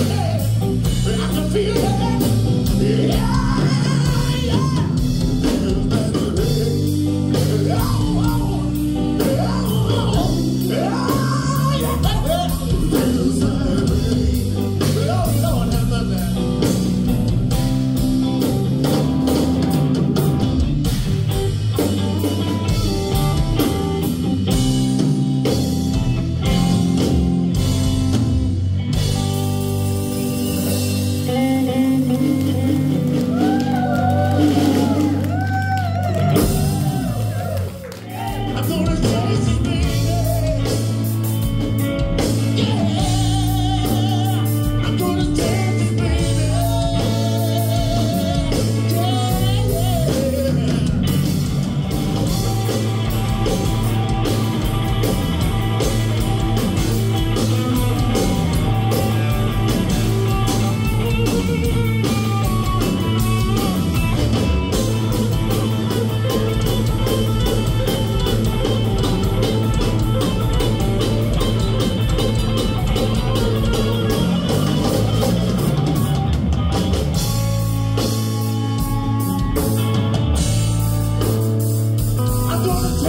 I can feel it.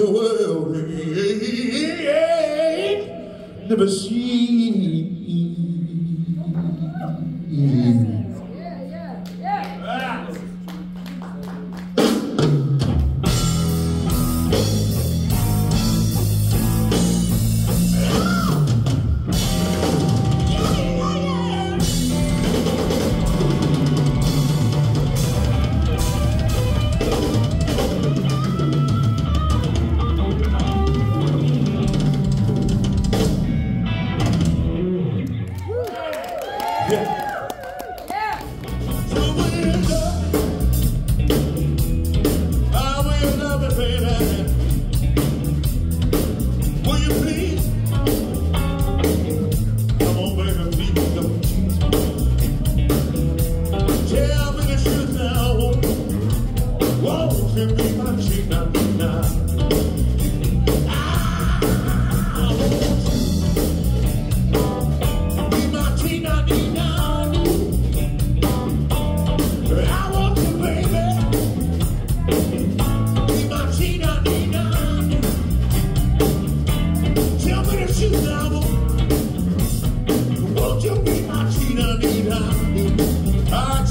the world ain't never seen. Won't you be my cheetah, Nina? I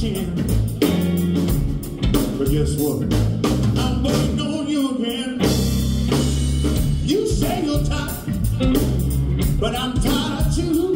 pretend. But guess what? I'm waiting on you again. You say you're tired, but I'm tired too.